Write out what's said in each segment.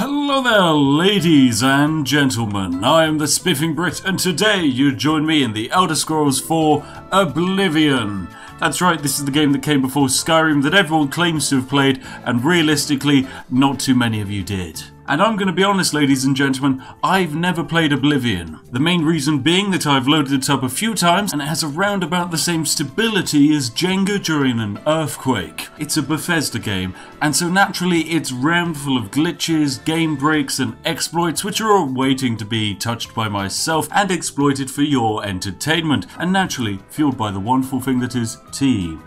Hello there, ladies and gentlemen. I am the Spiffing Brit, and today you join me in the Elder Scrolls 4 Oblivion. That's right, this is the game that came before Skyrim that everyone claims to have played, and realistically, not too many of you did. And I'm going to be honest, ladies and gentlemen, I've never played Oblivion. The main reason being that I've loaded it up a few times and it has around about the same stability as Jenga during an earthquake. It's a Bethesda game, and so naturally it's rammed full of glitches, game breaks, and exploits which are all waiting to be touched by myself and exploited for your entertainment, and naturally fueled by the wonderful thing that is tea.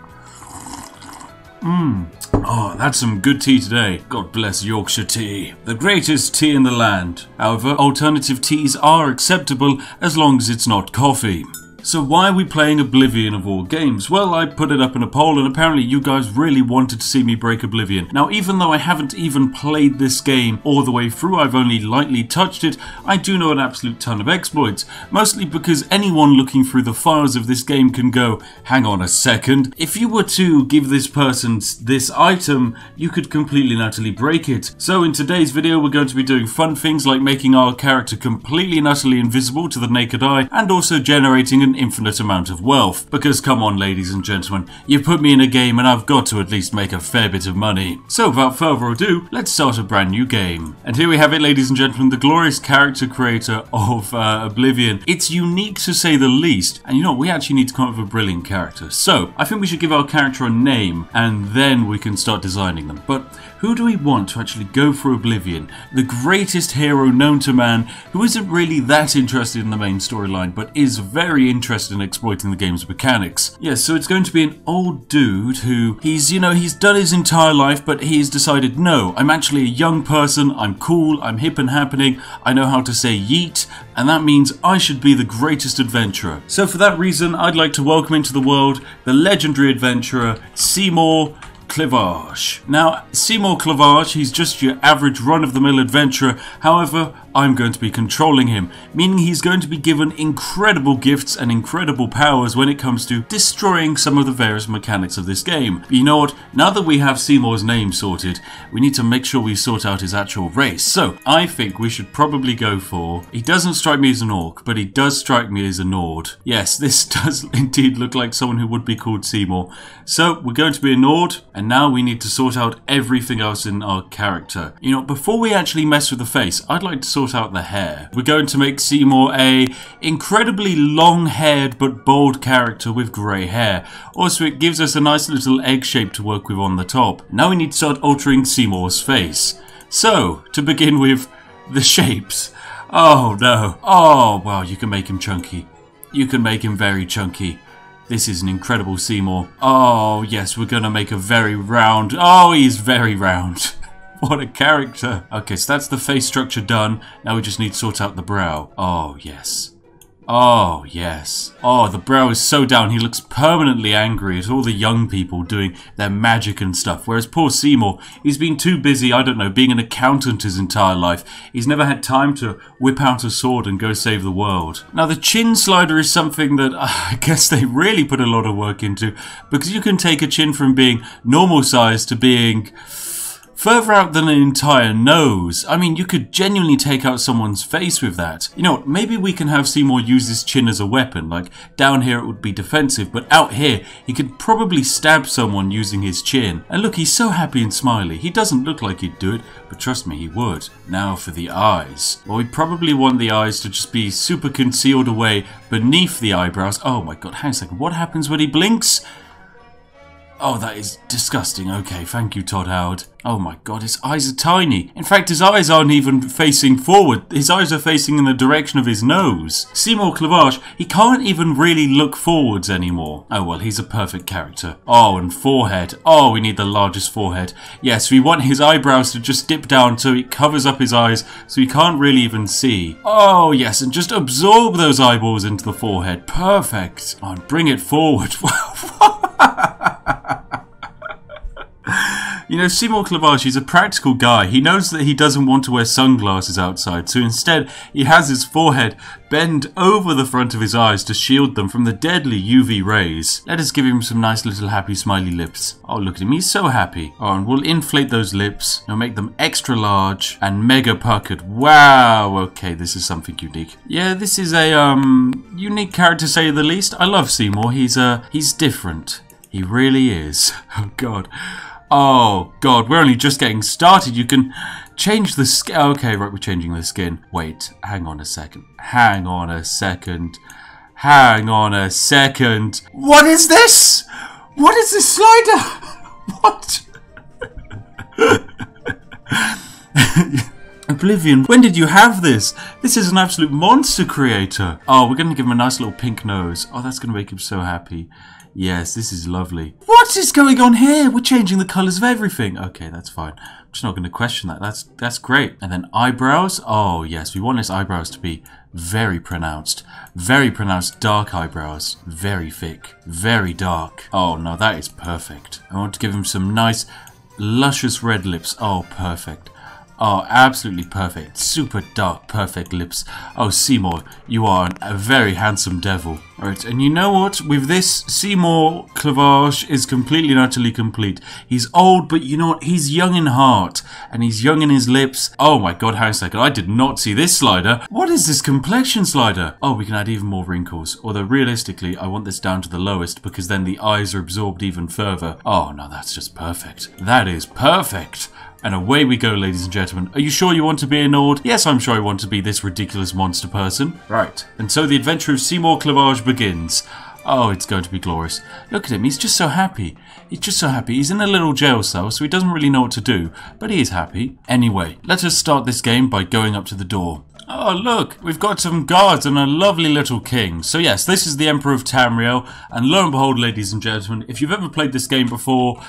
Mmm. Oh, that's some good tea today. God bless Yorkshire tea. The greatest tea in the land. However, alternative teas are acceptable as long as it's not coffee. So why are we playing Oblivion of all games? Well, I put it up in a poll and apparently you guys really wanted to see me break Oblivion. Now, even though I haven't even played this game all the way through, I've only lightly touched it, I do know an absolute ton of exploits. Mostly because anyone looking through the files of this game can go, hang on a second, if you were to give this person this item, you could completely and utterly break it. So in today's video, we're going to be doing fun things like making our character completely and utterly invisible to the naked eye, and also generating an infinite amount of wealth. Because come on, ladies and gentlemen, you've put me in a game and I've got to at least make a fair bit of money. So without further ado, let's start a brand new game. And here we have it, ladies and gentlemen, the glorious character creator of uh, Oblivion. It's unique to say the least, and you know, we actually need to come up with a brilliant character. So, I think we should give our character a name, and then we can start designing them. But who do we want to actually go for Oblivion? The greatest hero known to man, who isn't really that interested in the main storyline, but is very interested in exploiting the game's mechanics. Yes, yeah, so it's going to be an old dude who, he's, you know, he's done his entire life, but he's decided, no, I'm actually a young person, I'm cool, I'm hip and happening, I know how to say yeet, and that means I should be the greatest adventurer. So for that reason, I'd like to welcome into the world the legendary adventurer, Seymour Clivage. Now, Seymour Clivage, he's just your average run-of-the-mill adventurer, however, I'm going to be controlling him, meaning he's going to be given incredible gifts and incredible powers when it comes to destroying some of the various mechanics of this game. But you know what, now that we have Seymour's name sorted, we need to make sure we sort out his actual race. So, I think we should probably go for, he doesn't strike me as an orc, but he does strike me as a Nord. Yes, this does indeed look like someone who would be called Seymour. So, we're going to be a Nord, and now we need to sort out everything else in our character. You know, before we actually mess with the face, I'd like to sort out the hair. We're going to make Seymour a incredibly long-haired but bold character with grey hair. Also, it gives us a nice little egg shape to work with on the top. Now we need to start altering Seymour's face. So, to begin with, the shapes. Oh no. Oh, wow, you can make him chunky. You can make him very chunky. This is an incredible Seymour. Oh, yes, we're going to make a very round... Oh, he's very round. what a character. Okay, so that's the face structure done. Now we just need to sort out the brow. Oh, yes. Oh, yes. Oh, the brow is so down. He looks permanently angry at all the young people doing their magic and stuff. Whereas poor Seymour, he's been too busy, I don't know, being an accountant his entire life. He's never had time to whip out a sword and go save the world. Now, the chin slider is something that uh, I guess they really put a lot of work into because you can take a chin from being normal size to being Further out than an entire nose. I mean, you could genuinely take out someone's face with that. You know maybe we can have Seymour use his chin as a weapon. Like, down here it would be defensive, but out here, he could probably stab someone using his chin. And look, he's so happy and smiley. He doesn't look like he'd do it, but trust me, he would. Now for the eyes. Well, we probably want the eyes to just be super concealed away beneath the eyebrows. Oh my god, hang on a second. What happens when he blinks? Oh, that is disgusting. Okay, thank you, Todd Howard. Oh my god, his eyes are tiny. In fact, his eyes aren't even facing forward. His eyes are facing in the direction of his nose. Seymour Clivage, he can't even really look forwards anymore. Oh well, he's a perfect character. Oh, and forehead. Oh, we need the largest forehead. Yes, we want his eyebrows to just dip down so it covers up his eyes so he can't really even see. Oh yes, and just absorb those eyeballs into the forehead. Perfect. Oh, and bring it forward. You know, Seymour Clavage, he's a practical guy. He knows that he doesn't want to wear sunglasses outside, so instead he has his forehead bend over the front of his eyes to shield them from the deadly UV rays. Let us give him some nice little happy smiley lips. Oh, look at him, he's so happy. Oh, and we'll inflate those lips and make them extra large and mega puckered. Wow, okay, this is something unique. Yeah, this is a, um, unique character to say the least. I love Seymour, he's, uh, he's different. He really is. Oh, God. Oh, God, we're only just getting started. You can change the skin. Okay, right, we're changing the skin. Wait, hang on a second. Hang on a second. Hang on a second. What is this? What is this slider? What? Oblivion, when did you have this? This is an absolute monster creator. Oh, we're going to give him a nice little pink nose. Oh, that's going to make him so happy. Yes, this is lovely. What is going on here? We're changing the colours of everything. Okay, that's fine. I'm just not going to question that. That's that's great. And then eyebrows. Oh, yes, we want his eyebrows to be very pronounced. Very pronounced dark eyebrows. Very thick. Very dark. Oh, no, that is perfect. I want to give him some nice, luscious red lips. Oh, perfect. Oh, absolutely perfect. Super dark, perfect lips. Oh, Seymour, you are a very handsome devil. Alright, and you know what? With this, Seymour Clavage is completely and utterly complete. He's old, but you know what? He's young in heart, and he's young in his lips. Oh my god, hang a second. I did not see this slider. What is this complexion slider? Oh, we can add even more wrinkles. Although, realistically, I want this down to the lowest, because then the eyes are absorbed even further. Oh, no, that's just perfect. That is perfect. And away we go, ladies and gentlemen. Are you sure you want to be a Nord? Yes, I'm sure I want to be this ridiculous monster person. Right. And so the adventure of Seymour Clavage begins. Oh, it's going to be glorious. Look at him, he's just so happy. He's just so happy. He's in a little jail cell, so he doesn't really know what to do, but he is happy. Anyway, let us start this game by going up to the door. Oh, look, we've got some guards and a lovely little king. So yes, this is the Emperor of Tamriel, and lo and behold, ladies and gentlemen, if you've ever played this game before,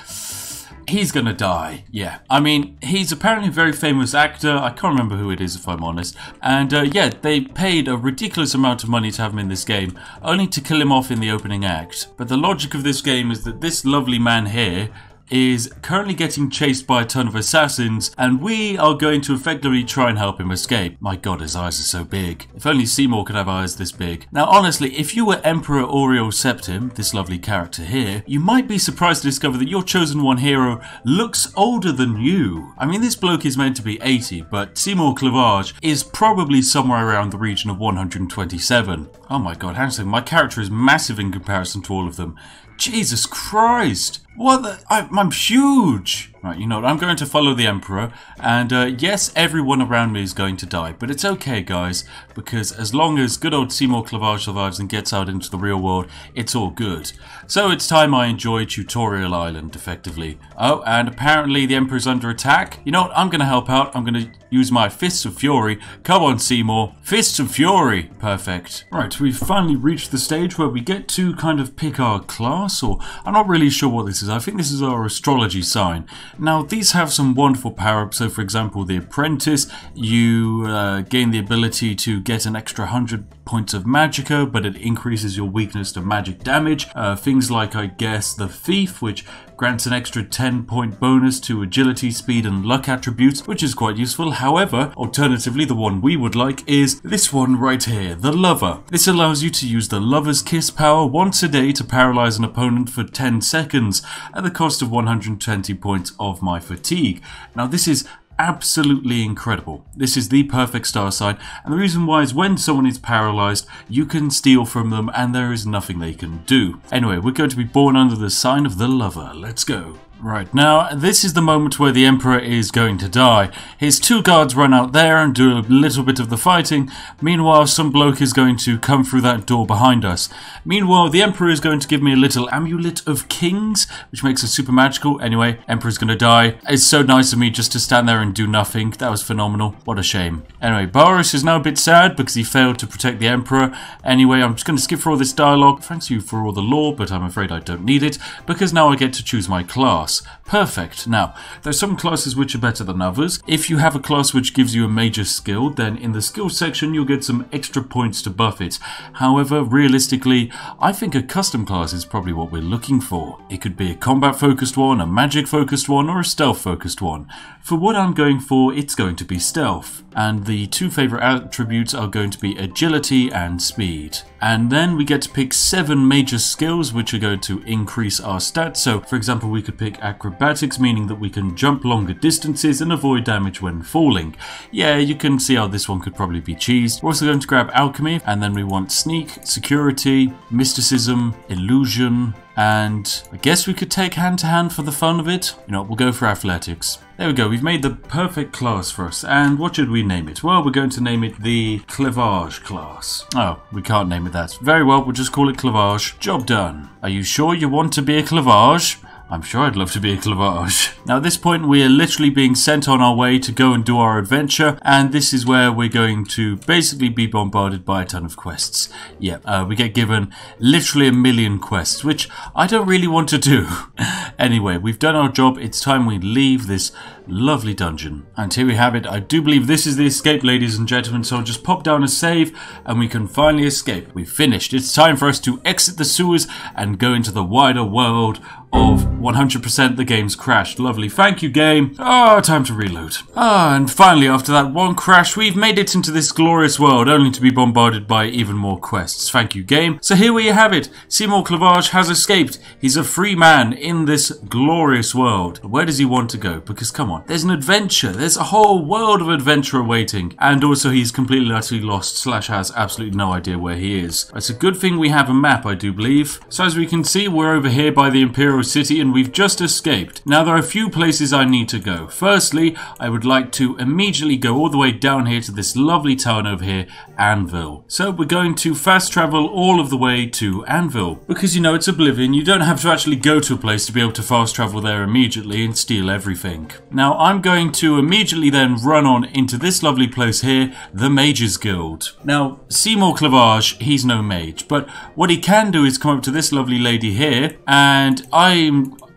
he's gonna die. Yeah. I mean, he's apparently a very famous actor. I can't remember who it is if I'm honest. And uh, yeah, they paid a ridiculous amount of money to have him in this game, only to kill him off in the opening act. But the logic of this game is that this lovely man here is currently getting chased by a ton of assassins, and we are going to effectively try and help him escape. My god, his eyes are so big. If only Seymour could have eyes this big. Now, honestly, if you were Emperor Uriel Septim, this lovely character here, you might be surprised to discover that your chosen one hero looks older than you. I mean, this bloke is meant to be 80, but Seymour Clavage is probably somewhere around the region of 127. Oh my god, Hanson, my character is massive in comparison to all of them. Jesus Christ! What the? I, I'm huge! Right, you know what? I'm going to follow the Emperor, and uh, yes, everyone around me is going to die, but it's okay, guys, because as long as good old Seymour Clavage survives and gets out into the real world, it's all good. So it's time I enjoy Tutorial Island, effectively. Oh, and apparently the Emperor's under attack. You know what? I'm going to help out. I'm going to use my Fists of Fury. Come on, Seymour. Fists of Fury! Perfect. Right, we've finally reached the stage where we get to kind of pick our class, or I'm not really sure what this is. I think this is our astrology sign. Now, these have some wonderful power-ups. So, for example, the Apprentice, you uh, gain the ability to get an extra 100 points of magicka, but it increases your weakness to magic damage. Uh, things like, I guess, the Thief, which grants an extra 10 point bonus to agility, speed, and luck attributes, which is quite useful. However, alternatively, the one we would like is this one right here, the Lover. This allows you to use the Lover's Kiss power once a day to paralyze an opponent for 10 seconds at the cost of 120 points of my fatigue. Now, this is absolutely incredible. This is the perfect star sign, and the reason why is when someone is paralyzed, you can steal from them and there is nothing they can do. Anyway, we're going to be born under the sign of the lover. Let's go. Right, now this is the moment where the Emperor is going to die. His two guards run out there and do a little bit of the fighting. Meanwhile, some bloke is going to come through that door behind us. Meanwhile, the Emperor is going to give me a little amulet of kings, which makes it super magical. Anyway, Emperor's going to die. It's so nice of me just to stand there and do nothing. That was phenomenal. What a shame. Anyway, Boris is now a bit sad because he failed to protect the Emperor. Anyway, I'm just going to skip through all this dialogue. Thanks you for all the lore, but I'm afraid I don't need it because now I get to choose my class. Class. Perfect. Now, there's some classes which are better than others. If you have a class which gives you a major skill, then in the skill section you'll get some extra points to buff it. However, realistically, I think a custom class is probably what we're looking for. It could be a combat focused one, a magic focused one, or a stealth focused one. For what I'm going for, it's going to be stealth. And the two favorite attributes are going to be agility and speed. And then we get to pick seven major skills which are going to increase our stats. So, for example, we could pick acrobatics, meaning that we can jump longer distances and avoid damage when falling. Yeah, you can see how this one could probably be cheesed. We're also going to grab alchemy, and then we want sneak, security, mysticism, illusion, and I guess we could take hand to hand for the fun of it. You know, we'll go for athletics. There we go, we've made the perfect class for us. And what should we name it? Well, we're going to name it the Clevage class. Oh, we can't name it that. Very well, we'll just call it Clevage. Job done. Are you sure you want to be a Clevage? I'm sure I'd love to be a Clevage. Now at this point we are literally being sent on our way to go and do our adventure and this is where we're going to basically be bombarded by a ton of quests. Yeah, uh, we get given literally a million quests which I don't really want to do. anyway, we've done our job, it's time we leave this lovely dungeon. And here we have it, I do believe this is the escape ladies and gentlemen so I'll just pop down a save and we can finally escape. We've finished, it's time for us to exit the sewers and go into the wider world of 100% the game's crashed. Lovely. Thank you, game. Ah, oh, time to reload. Ah, and finally, after that one crash, we've made it into this glorious world, only to be bombarded by even more quests. Thank you, game. So here we have it. Seymour Clavage has escaped. He's a free man in this glorious world. Where does he want to go? Because, come on, there's an adventure. There's a whole world of adventure awaiting. And also, he's completely utterly lost, slash has absolutely no idea where he is. It's a good thing we have a map, I do believe. So as we can see, we're over here by the Imperial City and we've just escaped. Now there are a few places I need to go. Firstly, I would like to immediately go all the way down here to this lovely town over here, Anvil. So we're going to fast travel all of the way to Anvil. Because you know, it's Oblivion, you don't have to actually go to a place to be able to fast travel there immediately and steal everything. Now I'm going to immediately then run on into this lovely place here, the Mages Guild. Now, Seymour Clavage, he's no mage, but what he can do is come up to this lovely lady here, and I'm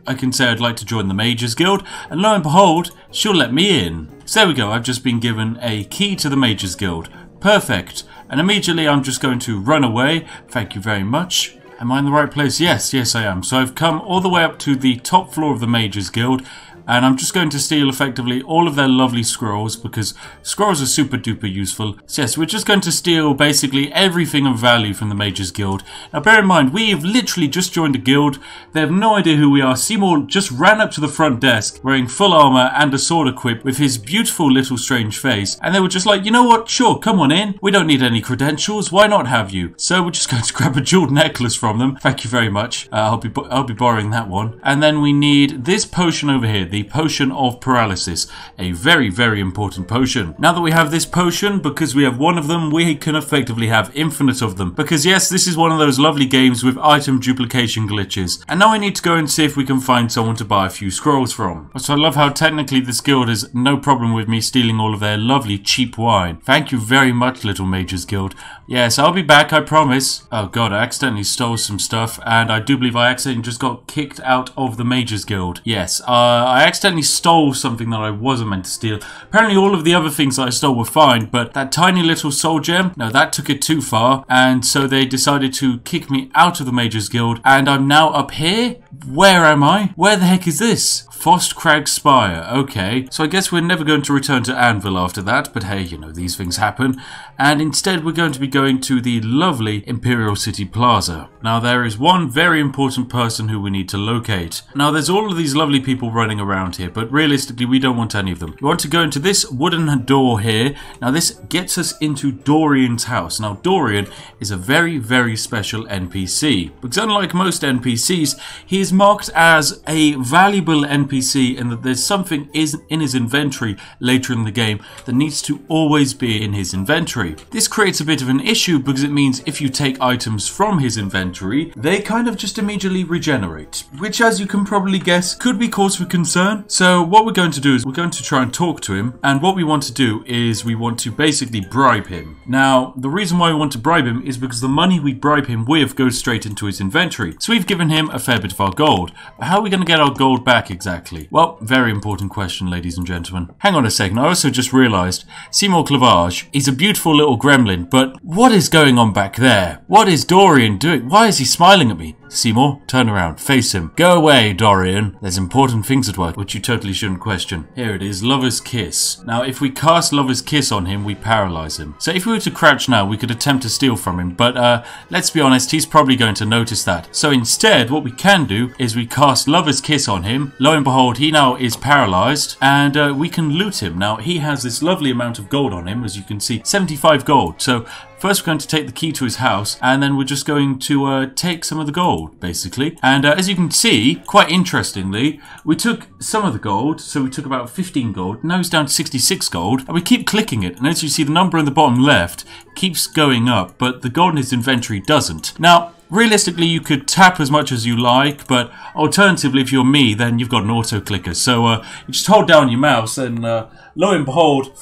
I can say I'd like to join the Mages Guild, and lo and behold, she'll let me in. So there we go, I've just been given a key to the Mages Guild. Perfect. And immediately I'm just going to run away. Thank you very much. Am I in the right place? Yes, yes I am. So I've come all the way up to the top floor of the Mages Guild and I'm just going to steal effectively all of their lovely scrolls because scrolls are super duper useful. So yes, we're just going to steal basically everything of value from the Mages Guild. Now bear in mind, we've literally just joined a guild. They have no idea who we are. Seymour just ran up to the front desk wearing full armor and a sword equipped with his beautiful little strange face. And they were just like, you know what? Sure, come on in. We don't need any credentials. Why not have you? So we're just going to grab a jeweled necklace from them. Thank you very much. Uh, I'll be I'll be borrowing that one. And then we need this potion over here the Potion of Paralysis, a very, very important potion. Now that we have this potion, because we have one of them, we can effectively have infinite of them. Because yes, this is one of those lovely games with item duplication glitches. And now I need to go and see if we can find someone to buy a few scrolls from. So I love how technically this guild has no problem with me stealing all of their lovely cheap wine. Thank you very much, Little Mages Guild. Yes, I'll be back, I promise. Oh god, I accidentally stole some stuff, and I do believe I accidentally just got kicked out of the Mages Guild. Yes, uh, I accidentally stole something that I wasn't meant to steal. Apparently all of the other things that I stole were fine, but that tiny little soul gem, no, that took it too far, and so they decided to kick me out of the Mages Guild, and I'm now up here? Where am I? Where the heck is this? Frostcrag Spire, okay. So I guess we're never going to return to Anvil after that, but hey, you know, these things happen. And instead we're going to be going to the lovely Imperial City Plaza. Now there is one very important person who we need to locate. Now there's all of these lovely people running around here, but realistically we don't want any of them. We want to go into this wooden door here. Now this gets us into Dorian's house. Now Dorian is a very, very special NPC. Because unlike most NPCs, he is marked as a valuable NPC in that there's something is in his inventory later in the game that needs to always be in his inventory. This creates a bit of an issue because it means if you take items from his inventory, they kind of just immediately regenerate. Which as you can probably guess, could be cause for concern turn. So what we're going to do is we're going to try and talk to him. And what we want to do is we want to basically bribe him. Now, the reason why we want to bribe him is because the money we bribe him with goes straight into his inventory. So we've given him a fair bit of our gold. How are we going to get our gold back exactly? Well, very important question, ladies and gentlemen. Hang on a second. I also just realized Seymour Clavage, he's a beautiful little gremlin, but what is going on back there? What is Dorian doing? Why is he smiling at me? Seymour, turn around, face him. Go away, Dorian. There's important things at work, which you totally shouldn't question. Here it is, Lover's Kiss. Now, if we cast Lover's Kiss on him, we paralyze him. So if we were to crouch now, we could attempt to steal from him, but uh, let's be honest, he's probably going to notice that. So instead, what we can do is we cast Lover's Kiss on him. Lo and behold, he now is paralyzed, and uh, we can loot him. Now, he has this lovely amount of gold on him, as you can see, 75 gold. So First, we're going to take the key to his house, and then we're just going to uh, take some of the gold, basically. And uh, as you can see, quite interestingly, we took some of the gold, so we took about 15 gold. Now it's down to 66 gold, and we keep clicking it. And as you see, the number in the bottom left keeps going up, but the gold in his inventory doesn't. Now, realistically you could tap as much as you like but alternatively if you're me then you've got an auto clicker so uh, you just hold down your mouse and uh, lo and behold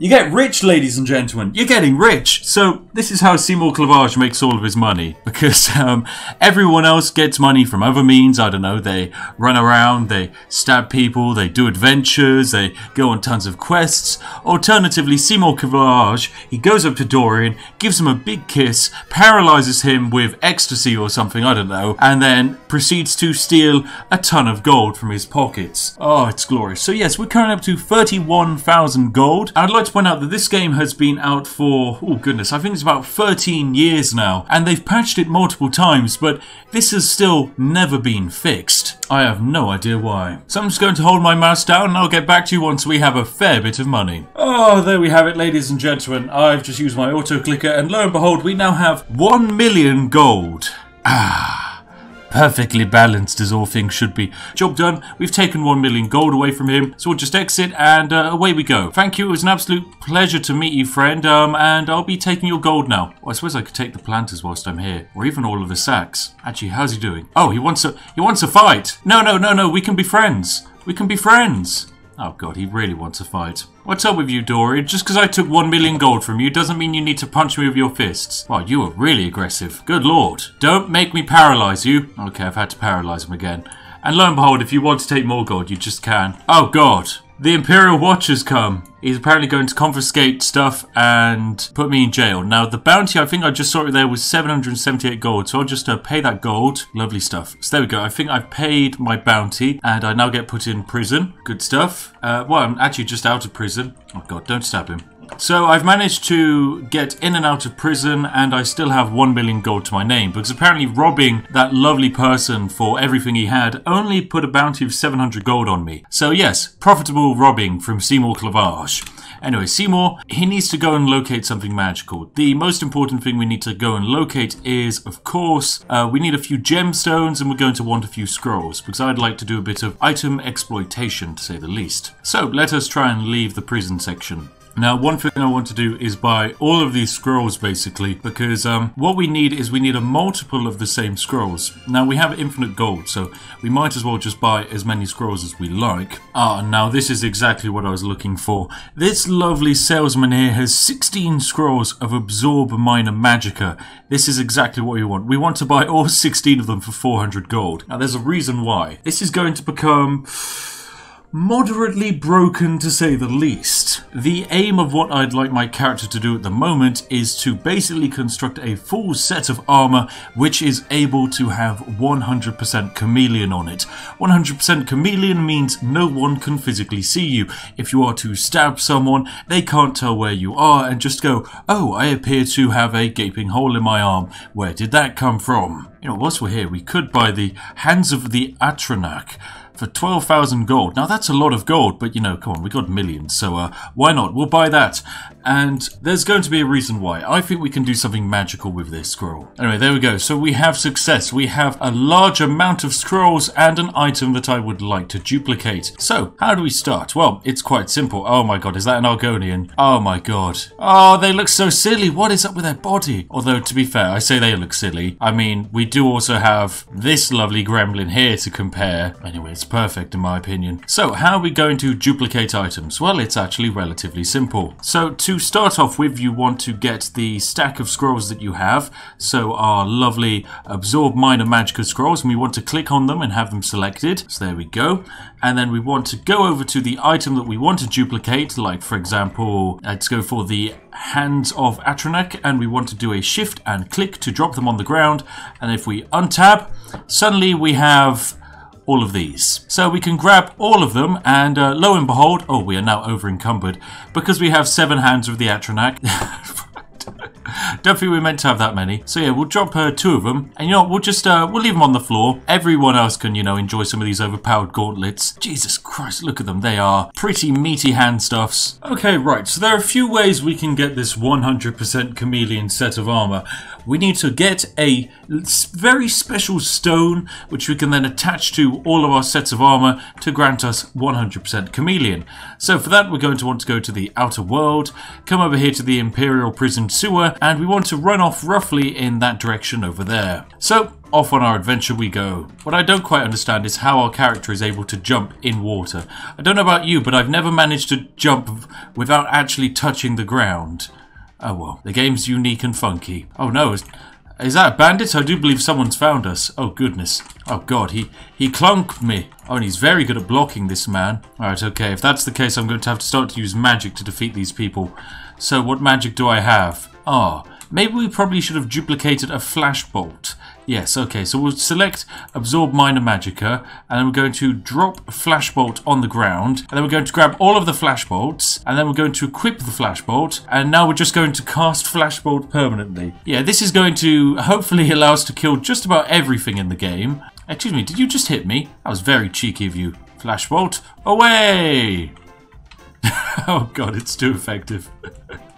you get rich, ladies and gentlemen. You're getting rich. So this is how Seymour Clavage makes all of his money. Because um, everyone else gets money from other means. I don't know. They run around, they stab people, they do adventures, they go on tons of quests. Alternatively, Seymour Clavage, he goes up to Dorian, gives him a big kiss, paralyzes him with ecstasy or something, I don't know, and then proceeds to steal a ton of gold from his pockets. Oh, it's glorious. So yes, we're currently up to 31,000 gold. I'd like to point out that this game has been out for, oh goodness, I think it's about 13 years now, and they've patched it multiple times, but this has still never been fixed. I have no idea why. So I'm just going to hold my mouse down and I'll get back to you once we have a fair bit of money. Oh, there we have it, ladies and gentlemen. I've just used my auto clicker, and lo and behold, we now have 1 million gold. Ah. Perfectly balanced as all things should be. Job done. We've taken 1 million gold away from him, so we'll just exit and uh, away we go. Thank you. It was an absolute pleasure to meet you, friend. Um, and I'll be taking your gold now. Well, I suppose I could take the planters whilst I'm here, or even all of the sacks. Actually, how's he doing? Oh, he wants a he wants a fight. No, no, no, no. We can be friends. We can be friends. Oh god, he really wants a fight. What's up with you, Dory? Just because I took one million gold from you doesn't mean you need to punch me with your fists. Wow, you are really aggressive. Good lord. Don't make me paralyze you. Okay, I've had to paralyze him again. And lo and behold, if you want to take more gold, you just can. Oh god. The Imperial Watch has come. He's apparently going to confiscate stuff and put me in jail. Now, the bounty, I think I just saw it there, was 778 gold. So I'll just uh, pay that gold. Lovely stuff. So there we go. I think I've paid my bounty and I now get put in prison. Good stuff. Uh, well, I'm actually just out of prison. Oh, God, don't stab him. So I've managed to get in and out of prison and I still have 1 million gold to my name because apparently robbing that lovely person for everything he had only put a bounty of 700 gold on me. So yes, profitable robbing from Seymour Clavage. Anyway, Seymour, he needs to go and locate something magical. The most important thing we need to go and locate is, of course, uh, we need a few gemstones and we're going to want a few scrolls because I'd like to do a bit of item exploitation to say the least. So let us try and leave the prison section. Now, one thing I want to do is buy all of these scrolls basically, because um, what we need is we need a multiple of the same scrolls. Now, we have infinite gold, so we might as well just buy as many scrolls as we like. Ah, now this is exactly what I was looking for. This lovely salesman here has 16 scrolls of Absorb Minor Magicka. This is exactly what we want. We want to buy all 16 of them for 400 gold. Now, there's a reason why. This is going to become moderately broken to say the least. The aim of what I'd like my character to do at the moment is to basically construct a full set of armor which is able to have 100% chameleon on it. 100% chameleon means no one can physically see you. If you are to stab someone, they can't tell where you are and just go, oh, I appear to have a gaping hole in my arm. Where did that come from? You know, whilst we're here, we could buy the Hands of the Atronach for 12,000 gold. Now that's a lot of gold, but you know, come on, we got millions, so uh, why not? We'll buy that. And there's going to be a reason why. I think we can do something magical with this scroll. Anyway, there we go. So we have success. We have a large amount of scrolls and an item that I would like to duplicate. So, how do we start? Well, it's quite simple. Oh my god, is that an Argonian? Oh my god. Oh, they look so silly. What is up with their body? Although, to be fair, I say they look silly. I mean, we do also have this lovely gremlin here to compare. Anyway, it's perfect in my opinion. So, how are we going to duplicate items? Well, it's actually relatively simple. So, to start off with, you want to get the stack of scrolls that you have. So, our lovely Absorb Minor Magicka scrolls, and we want to click on them and have them selected. So, there we go. And then we want to go over to the item that we want to duplicate, like, for example, let's go for the Hands of Atronach, and we want to do a shift and click to drop them on the ground. And if we untab, suddenly we have all of these. So we can grab all of them and uh, lo and behold, oh, we are now over encumbered because we have seven hands of the Atronach. Don't think we meant to have that many. So yeah, we'll drop uh, two of them. And you know we'll just, uh, we'll leave them on the floor. Everyone else can, you know, enjoy some of these overpowered gauntlets. Jesus Christ, look at them. They are pretty meaty hand stuffs. Okay, right. So there are a few ways we can get this 100% chameleon set of armor. We need to get a very special stone, which we can then attach to all of our sets of armor to grant us 100% chameleon. So for that, we're going to want to go to the outer world, come over here to the Imperial Prison Sewer, and we want to run off roughly in that direction over there. So off on our adventure we go. What I don't quite understand is how our character is able to jump in water. I don't know about you, but I've never managed to jump without actually touching the ground. Oh well, the game's unique and funky. Oh no, is, is that a bandit? I do believe someone's found us. Oh goodness. Oh god, he, he clunked me. Oh, and he's very good at blocking this man. Alright, okay, if that's the case, I'm going to have to start to use magic to defeat these people. So what magic do I have? Ah, oh, maybe we probably should have duplicated a flash bolt. Yes, okay, so we'll select Absorb Minor Magicka, and then we're going to drop Flashbolt on the ground, and then we're going to grab all of the Flashbolts, and then we're going to equip the Flashbolt, and now we're just going to cast Flashbolt permanently. Yeah, this is going to hopefully allow us to kill just about everything in the game. Excuse me, did you just hit me? That was very cheeky of you. Flashbolt, away! oh god, it's too effective.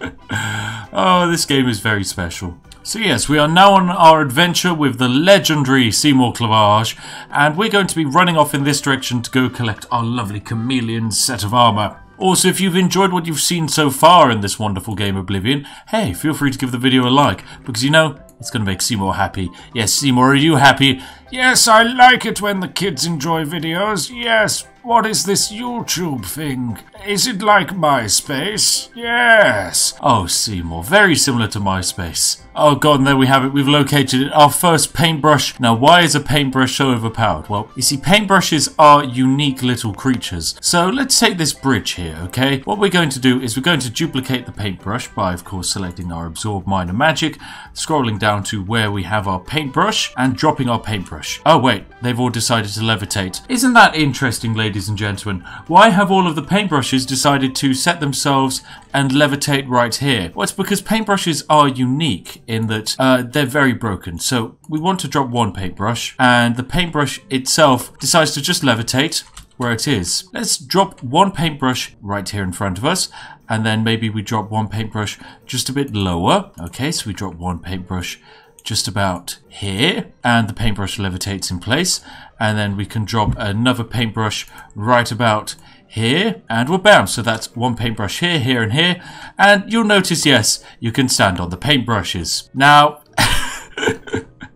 oh, this game is very special. So yes, we are now on our adventure with the legendary Seymour Clavage, and we're going to be running off in this direction to go collect our lovely chameleon set of armour. Also, if you've enjoyed what you've seen so far in this wonderful game Oblivion, hey, feel free to give the video a like, because you know, it's going to make Seymour happy. Yes, Seymour, are you happy? Yes, I like it when the kids enjoy videos. Yes, what is this YouTube thing? Is it like MySpace? Yes. Oh, Seymour, very similar to MySpace. Oh god, and there we have it. We've located it. Our first paintbrush. Now, why is a paintbrush so overpowered? Well, you see, paintbrushes are unique little creatures. So let's take this bridge here, okay? What we're going to do is we're going to duplicate the paintbrush by, of course, selecting our Absorb Minor Magic, scrolling down to where we have our paintbrush, and dropping our paintbrush. Oh, wait, they've all decided to levitate. Isn't that interesting, ladies and gentlemen? Why have all of the paintbrushes decided to set themselves and levitate right here? Well, it's because paintbrushes are unique in that uh, they're very broken. So we want to drop one paintbrush and the paintbrush itself decides to just levitate where it is. Let's drop one paintbrush right here in front of us and then maybe we drop one paintbrush just a bit lower. Okay, so we drop one paintbrush just about here and the paintbrush levitates in place and then we can drop another paintbrush right about here, and we're bound. So that's one paintbrush here, here, and here. And you'll notice, yes, you can stand on the paintbrushes. Now,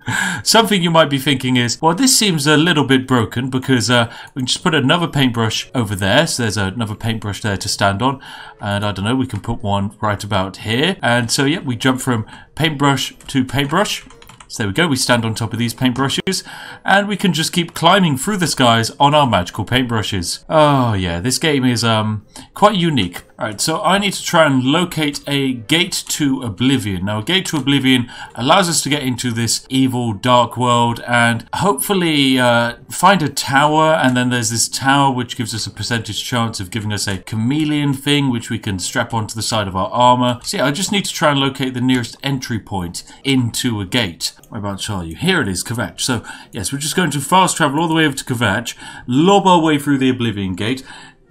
something you might be thinking is, well, this seems a little bit broken because uh, we can just put another paintbrush over there. So there's another paintbrush there to stand on. And I don't know, we can put one right about here. And so, yeah, we jump from paintbrush to paintbrush. So there we go, we stand on top of these paintbrushes, and we can just keep climbing through the skies on our magical paintbrushes. Oh yeah, this game is um quite unique. Alright, so I need to try and locate a gate to Oblivion. Now, a gate to Oblivion allows us to get into this evil, dark world and hopefully uh, find a tower. And then there's this tower which gives us a percentage chance of giving us a chameleon thing which we can strap onto the side of our armor. So yeah, I just need to try and locate the nearest entry point into a gate. Whereabouts are you? Here it is, Kvatch. So, yes, we're just going to fast travel all the way over to Kvatch, lob our way through the Oblivion Gate,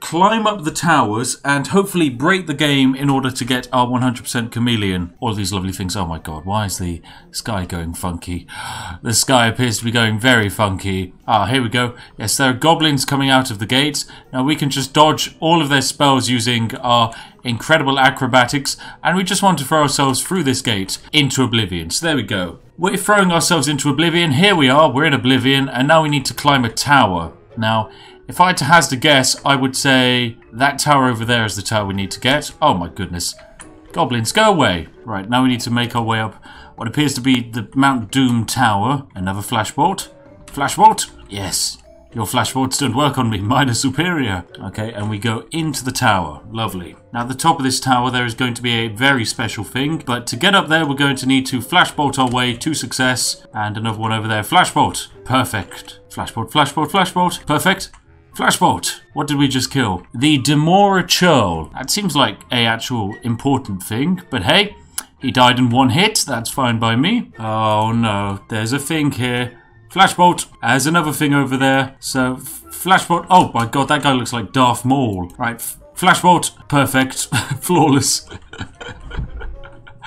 climb up the towers and hopefully break the game in order to get our 100% chameleon. All these lovely things. Oh my god, why is the sky going funky? The sky appears to be going very funky. Ah, here we go. Yes, there are goblins coming out of the gates. Now we can just dodge all of their spells using our incredible acrobatics, and we just want to throw ourselves through this gate into oblivion. So there we go. We're throwing ourselves into oblivion. Here we are, we're in oblivion, and now we need to climb a tower. Now, if I had to hazard a guess, I would say that tower over there is the tower we need to get. Oh my goodness. Goblins, go away. Right, now we need to make our way up what appears to be the Mount Doom Tower. Another flashbolt. Flashbolt? Yes. Your flashbolts don't work on me. Mine are superior. Okay, and we go into the tower. Lovely. Now, at the top of this tower, there is going to be a very special thing. But to get up there, we're going to need to flashbolt our way to success. And another one over there. Flashbolt. Perfect. Flashbolt, flashbolt, flashbolt. Perfect. Flashbolt. What did we just kill? The Dremora Churl. That seems like a actual important thing. But hey, he died in one hit. That's fine by me. Oh no, there's a thing here. Flashbolt. There's another thing over there. So, Flashbolt. Oh my god, that guy looks like Darth Maul. Right, Flashbolt. Perfect. Flawless.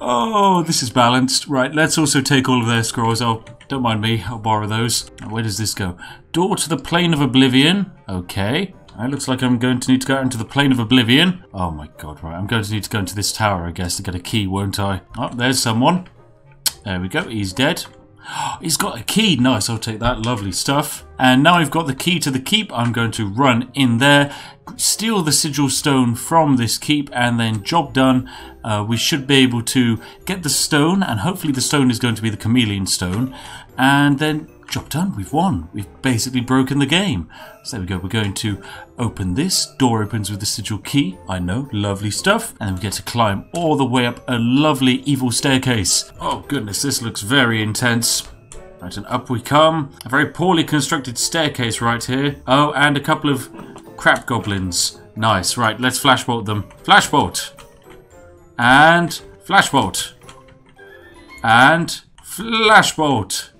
oh, this is balanced. Right, let's also take all of their scrolls. Oh, don't mind me. I'll borrow those. Where does this go? Door to the Plane of Oblivion. Okay. It looks like I'm going to need to go into the Plane of Oblivion. Oh my god, right. I'm going to need to go into this tower, I guess, to get a key, won't I? Oh, there's someone. There we go. He's dead. He's got a key. Nice, I'll take that. Lovely stuff. And now I've got the key to the keep. I'm going to run in there, steal the sigil stone from this keep, and then job done. Uh, we should be able to get the stone, and hopefully the stone is going to be the chameleon stone. And then job done. We've won. We've basically broken the game. So there we go. We're going to open this. Door opens with the sigil key. I know. Lovely stuff. And we get to climb all the way up a lovely evil staircase. Oh goodness, this looks very intense. Right, and up we come. A very poorly constructed staircase right here. Oh, and a couple of crap goblins. Nice. Right, let's flashbolt them. Flashbolt. And flashbolt. And flashbolt.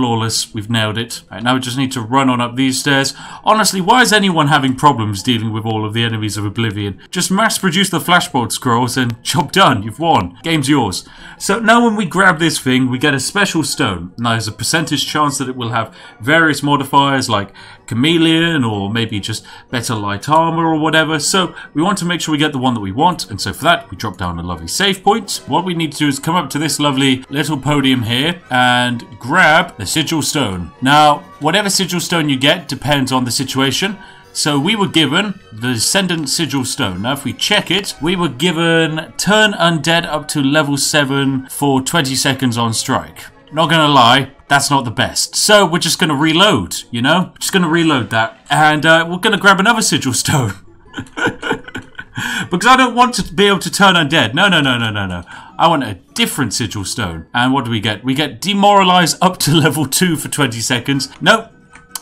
Flawless. We've nailed it. Right, now we just need to run on up these stairs. Honestly, why is anyone having problems dealing with all of the enemies of Oblivion? Just mass produce the flashbolt scrolls and job done. You've won. Game's yours. So now when we grab this thing, we get a special stone. Now there's a percentage chance that it will have various modifiers like chameleon or maybe just better light armor or whatever. So we want to make sure we get the one that we want. And so for that, we drop down a lovely save point. What we need to do is come up to this lovely little podium here and grab the sigil stone. Now, whatever sigil stone you get depends on the situation. So we were given the Descendant Sigil Stone. Now if we check it, we were given turn undead up to level 7 for 20 seconds on strike. Not gonna lie, that's not the best. So we're just gonna reload, you know? Just gonna reload that. And uh, we're gonna grab another Sigil Stone. because I don't want to be able to turn undead. No, no, no, no, no, no. I want a different Sigil Stone. And what do we get? We get Demoralize up to level 2 for 20 seconds. Nope.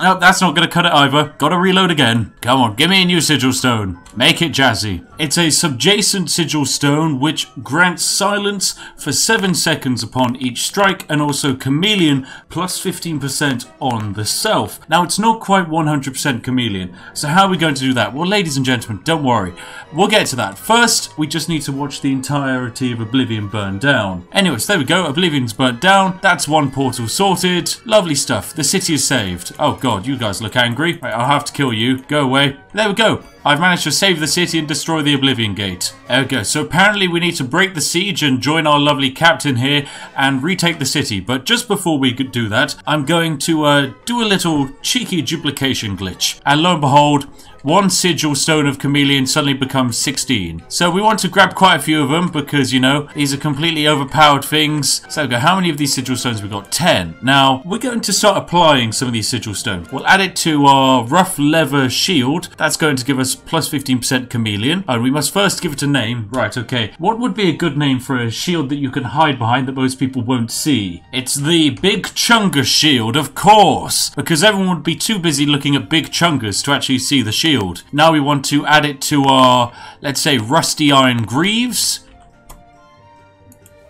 Nope, that's not to cut it either. Gotta reload again. Come on, give me a new sigil stone. Make it jazzy. It's a subjacent sigil stone which grants silence for 7 seconds upon each strike and also chameleon plus 15% on the self. Now, it's not quite 100% chameleon, so how are we going to do that? Well, ladies and gentlemen, don't worry. We'll get to that. First, we just need to watch the entirety of Oblivion burn down. Anyways, there we go. Oblivion's burnt down. That's one portal sorted. Lovely stuff. The city is saved. Oh, God you guys look angry. Right, I'll have to kill you. Go away. There we go. I've managed to save the city and destroy the Oblivion Gate. Okay. So apparently we need to break the siege and join our lovely captain here and retake the city. But just before we do that, I'm going to uh, do a little cheeky duplication glitch. And lo and behold, one sigil stone of chameleon suddenly becomes 16. So we want to grab quite a few of them because, you know, these are completely overpowered things. So go, how many of these sigil stones we got? 10. Now, we're going to start applying some of these sigil stones. We'll add it to our rough leather shield. That's going to give us plus 15% chameleon. And we must first give it a name. Right, okay. What would be a good name for a shield that you can hide behind that most people won't see? It's the Big Chungus shield, of course. Because everyone would be too busy looking at Big Chungus to actually see the shield shield. Now we want to add it to our, let's say, rusty iron greaves.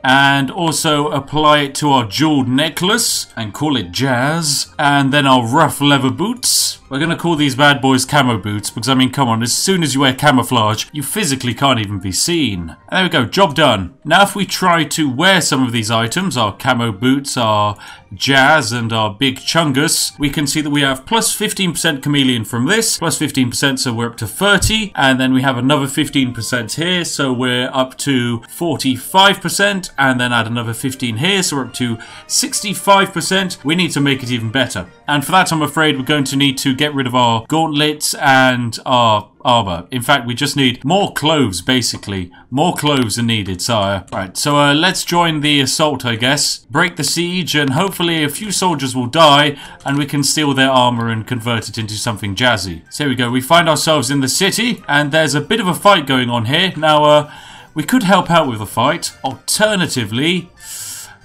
And also apply it to our jeweled necklace and call it jazz. And then our rough leather boots. We're gonna call these bad boys camo boots because I mean, come on, as soon as you wear camouflage, you physically can't even be seen. And there we go, job done. Now if we try to wear some of these items, our camo boots, our Jazz and our big Chungus, we can see that we have plus 15% chameleon from this, plus 15%, so we're up to 30, and then we have another 15% here, so we're up to 45%, and then add another 15 here, so we're up to 65%. We need to make it even better. And for that, I'm afraid we're going to need to get rid of our gauntlets and our armor. In fact, we just need more clothes, basically. More clothes are needed, sire. Right, so uh, let's join the assault, I guess. Break the siege, and hopefully a few soldiers will die, and we can steal their armor and convert it into something jazzy. So here we go. We find ourselves in the city, and there's a bit of a fight going on here. Now, uh, we could help out with the fight. Alternatively,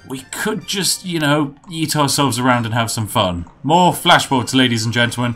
we could just, you know, eat ourselves around and have some fun. More flashbolts, ladies and gentlemen.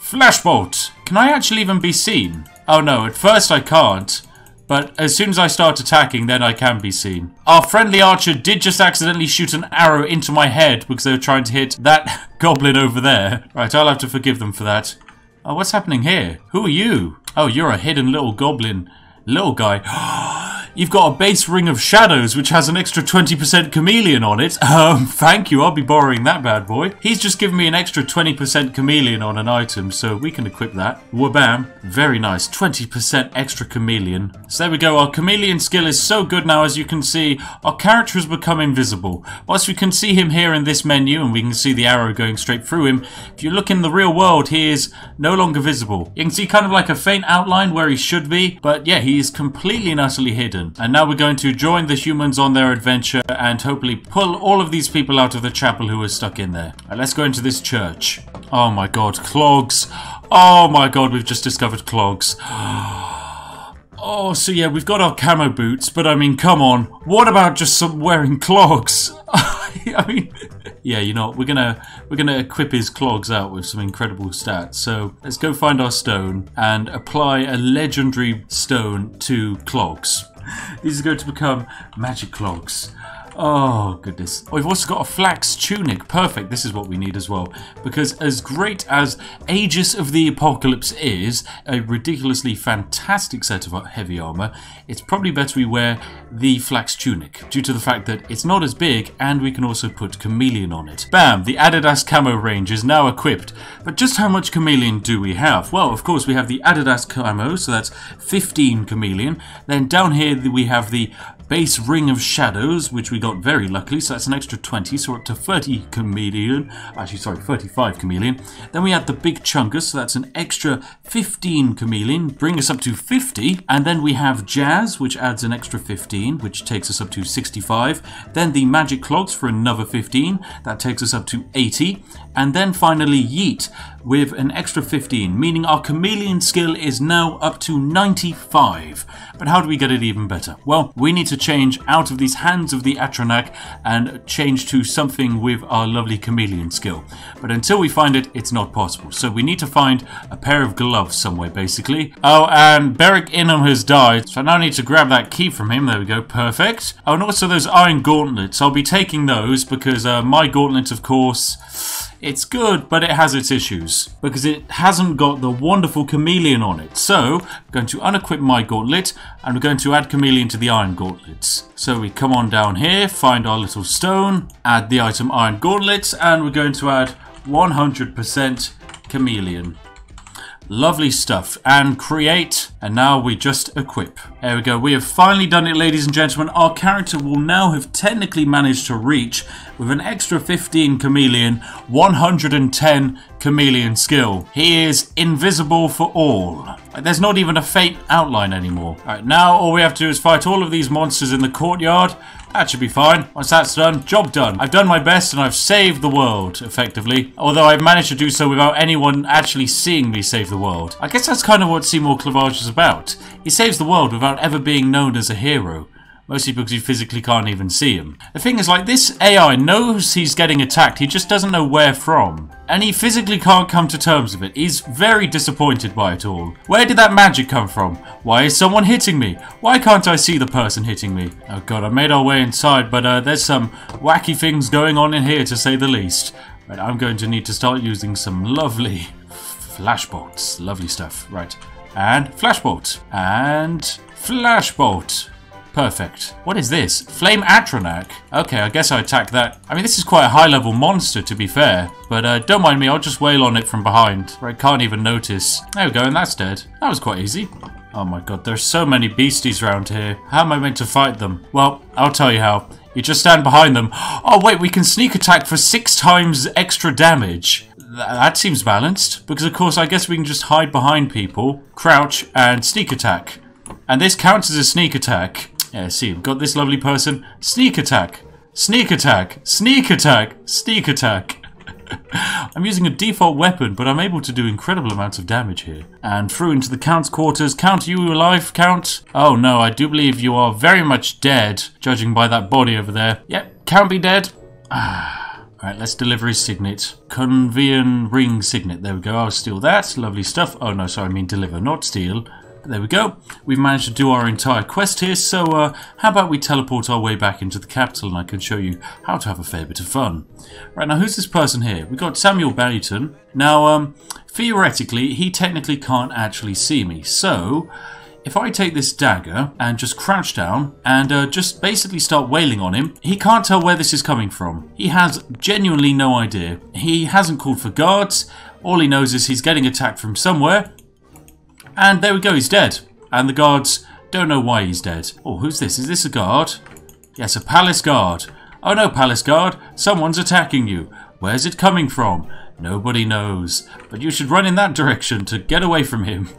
Flashbolt! Can I actually even be seen? Oh no, at first I can't. But as soon as I start attacking, then I can be seen. Our friendly archer did just accidentally shoot an arrow into my head because they were trying to hit that goblin over there. Right, I'll have to forgive them for that. Oh, what's happening here? Who are you? Oh, you're a hidden little goblin. Little guy. Oh, You've got a base ring of shadows, which has an extra 20% chameleon on it. Um, thank you, I'll be borrowing that bad boy. He's just given me an extra 20% chameleon on an item, so we can equip that. Wabam. Very nice, 20% extra chameleon. So there we go, our chameleon skill is so good now, as you can see, our character has become invisible. Whilst we can see him here in this menu, and we can see the arrow going straight through him, if you look in the real world, he is no longer visible. You can see kind of like a faint outline where he should be, but yeah, he is completely and utterly hidden. And now we're going to join the humans on their adventure and hopefully pull all of these people out of the chapel who are stuck in there. Right, let's go into this church. Oh my god, clogs. Oh my god, we've just discovered clogs. Oh, so yeah, we've got our camo boots, but I mean, come on. What about just some wearing clogs? I mean, yeah, you know, we're gonna we're gonna equip his clogs out with some incredible stats. So let's go find our stone and apply a legendary stone to clogs. These are going to become magic clogs. Oh, goodness. Oh, we've also got a flax tunic. Perfect. This is what we need as well. Because as great as Aegis of the Apocalypse is, a ridiculously fantastic set of heavy armor, it's probably better we wear the flax tunic, due to the fact that it's not as big and we can also put chameleon on it. Bam! The Adidas camo range is now equipped. But just how much chameleon do we have? Well, of course, we have the Adidas camo, so that's 15 chameleon. Then down here we have the base Ring of Shadows, which we got very luckily, so that's an extra 20, so we're up to 30 Chameleon. Actually, sorry, 35 Chameleon. Then we add the Big Chungus, so that's an extra 15 Chameleon, bring us up to 50. And then we have Jazz, which adds an extra 15, which takes us up to 65. Then the Magic Clogs for another 15, that takes us up to 80. And then finally Yeet with an extra 15, meaning our chameleon skill is now up to 95. But how do we get it even better? Well, we need to change out of these hands of the Atronach and change to something with our lovely chameleon skill. But until we find it, it's not possible. So we need to find a pair of gloves somewhere, basically. Oh, and Berich Inian has died, so I now need to grab that key from him. There we go, perfect. Oh, and also those iron gauntlets. I'll be taking those because uh, my gauntlet, of course it's good, but it has its issues because it hasn't got the wonderful chameleon on it. So, I'm going to unequip my gauntlet and we're going to add chameleon to the iron gauntlets. So we come on down here, find our little stone, add the item iron gauntlets, and we're going to add 100% chameleon. Lovely stuff. And create. And now we just equip. There we go. We have finally done it, ladies and gentlemen. Our character will now have technically managed to reach, with an extra 15 chameleon, 110 chameleon skill. He is invisible for all. There's not even a faint outline anymore. Alright, now all we have to do is fight all of these monsters in the courtyard. That should be fine. Once that's done, job done. I've done my best and I've saved the world, effectively. Although I've managed to do so without anyone actually seeing me save the world. I guess that's kind of what Seymour Clavage is about. He saves the world without ever being known as a hero mostly because you physically can't even see him. The thing is, like, this AI knows he's getting attacked, he just doesn't know where from. And he physically can't come to terms with it. He's very disappointed by it all. Where did that magic come from? Why is someone hitting me? Why can't I see the person hitting me? Oh god, I made our way inside, but uh, there's some wacky things going on in here to say the least. Right, I'm going to need to start using some lovely flashbolts. Lovely stuff. Right. And flashbolt. And flashbolt. Perfect. What is this? Flame Atronach? Okay, I guess I attack that. I mean, this is quite a high-level monster, to be fair. But uh, don't mind me, I'll just wail on it from behind. Where I can't even notice. There we go, and that's dead. That was quite easy. Oh my god, there's so many beasties around here. How am I meant to fight them? Well, I'll tell you how. You just stand behind them. Oh wait, we can sneak attack for six times extra damage. Th that seems balanced. Because of course, I guess we can just hide behind people, crouch, and sneak attack. And this counts as a sneak attack. Yeah, see, we've got this lovely person. Sneak attack. Sneak attack. Sneak attack. Sneak attack. I'm using a default weapon, but I'm able to do incredible amounts of damage here. And through into the Count's quarters. Count, you alive, Count? Oh no, I do believe you are very much dead, judging by that body over there. Yep, Count be dead. Ah. Alright, let's deliver his signet. Convian ring signet. There we go, I'll steal that. Lovely stuff. Oh no, sorry, I mean deliver, not steal. There we go. We've managed to do our entire quest here, so uh, how about we teleport our way back into the capital and I can show you how to have a fair bit of fun. Right, now who's this person here? We've got Samuel Barryton. Now, um, theoretically, he technically can't actually see me, so if I take this dagger and just crouch down and uh, just basically start wailing on him, he can't tell where this is coming from. He has genuinely no idea. He hasn't called for guards. All he knows is he's getting attacked from somewhere and there we go, he's dead. And the guards don't know why he's dead. Oh, who's this? Is this a guard? Yes, a palace guard. Oh no, palace guard, someone's attacking you. Where's it coming from? Nobody knows. But you should run in that direction to get away from him.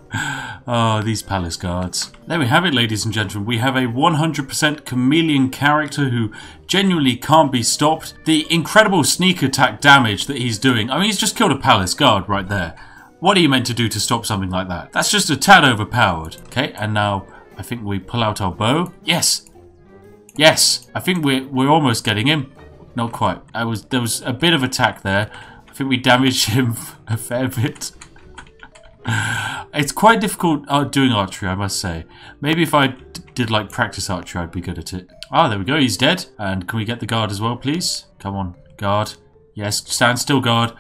oh, these palace guards. There we have it, ladies and gentlemen. We have a 100% chameleon character who genuinely can't be stopped. The incredible sneak attack damage that he's doing. I mean, he's just killed a palace guard right there. What are you meant to do to stop something like that? That's just a tad overpowered. Okay, and now I think we pull out our bow. Yes! Yes! I think we're, we're almost getting him. Not quite. I was There was a bit of attack there. I think we damaged him a fair bit. it's quite difficult uh, doing archery, I must say. Maybe if I did like practice archery, I'd be good at it. Ah, there we go. He's dead. And can we get the guard as well, please? Come on, guard. Yes, stand still, guard.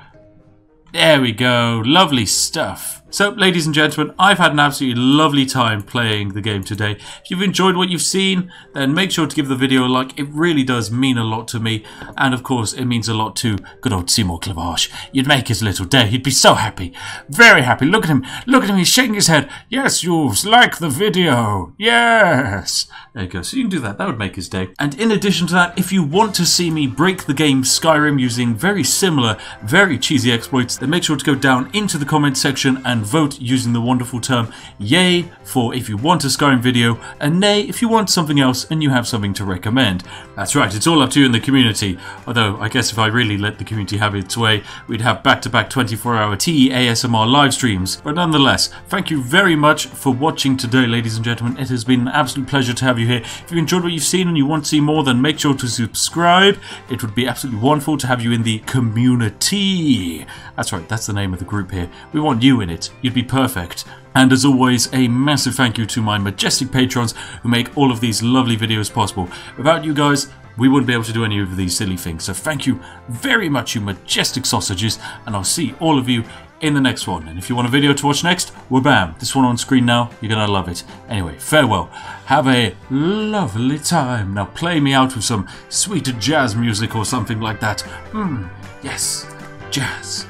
There we go. Lovely stuff. So, ladies and gentlemen, I've had an absolutely lovely time playing the game today. If you've enjoyed what you've seen, then make sure to give the video a like. It really does mean a lot to me. And of course, it means a lot to good old Seymour Clavage. You'd make his little day. He'd be so happy. Very happy. Look at him. Look at him. He's shaking his head. Yes, you've like the video. Yes. There you go. So you can do that. That would make his day. And in addition to that, if you want to see me break the game Skyrim using very similar, very cheesy exploits, then make sure to go down into the comment section and vote using the wonderful term yay for if you want a Skyrim video and nay if you want something else and you have something to recommend. That's right, it's all up to you in the community. Although, I guess if I really let the community have its way, we'd have back-to-back 24-hour TE ASMR live streams. But nonetheless, thank you very much for watching today, ladies and gentlemen. It has been an absolute pleasure to have you here. If you enjoyed what you've seen and you want to see more, then make sure to subscribe. It would be absolutely wonderful to have you in the community. That's right, that's the name of the group here. We want you in it you'd be perfect. And as always, a massive thank you to my majestic patrons who make all of these lovely videos possible. Without you guys, we wouldn't be able to do any of these silly things. So thank you very much, you majestic sausages, and I'll see all of you in the next one. And if you want a video to watch next, well bam, this one on screen now, you're gonna love it. Anyway, farewell. Have a lovely time. Now play me out with some sweet jazz music or something like that. Hmm, yes, jazz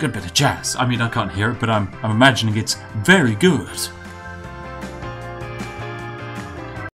good bit of jazz. I mean, I can't hear it, but I'm, I'm imagining it's very good.